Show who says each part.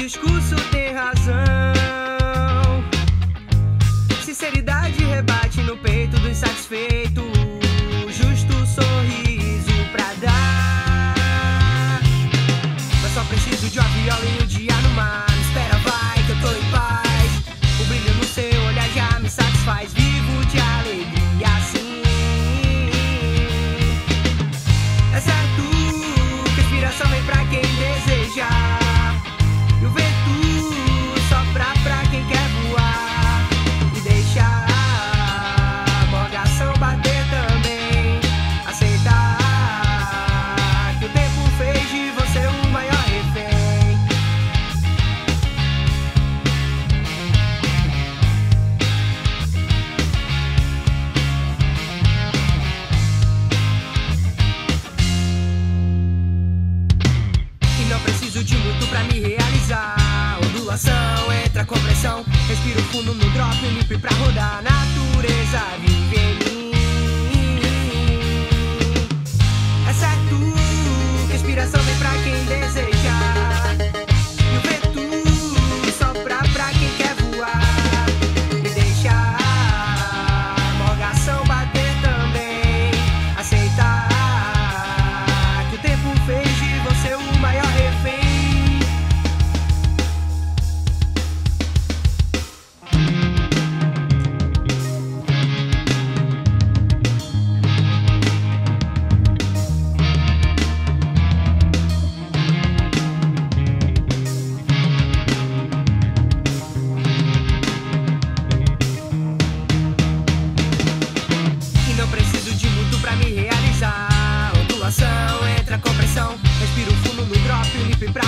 Speaker 1: Discurso tem razão? Sinceridade rebate no peito do insatisfeito. Justo sorriso pra dar. Mas só preciso de uma viola e um dia no mar. Espera, vai, que eu tô em paz. O brilho no seu olhar já me satisfaz. Vivo de alegria assim. É certo que a inspiração vem pra quem deseja. Entra compressão. Respiro fundo no drop, limpo pra rodar. Natureza vive em realizar. Ondulação, entra compressão. Respiro fundo no drop, limpo pra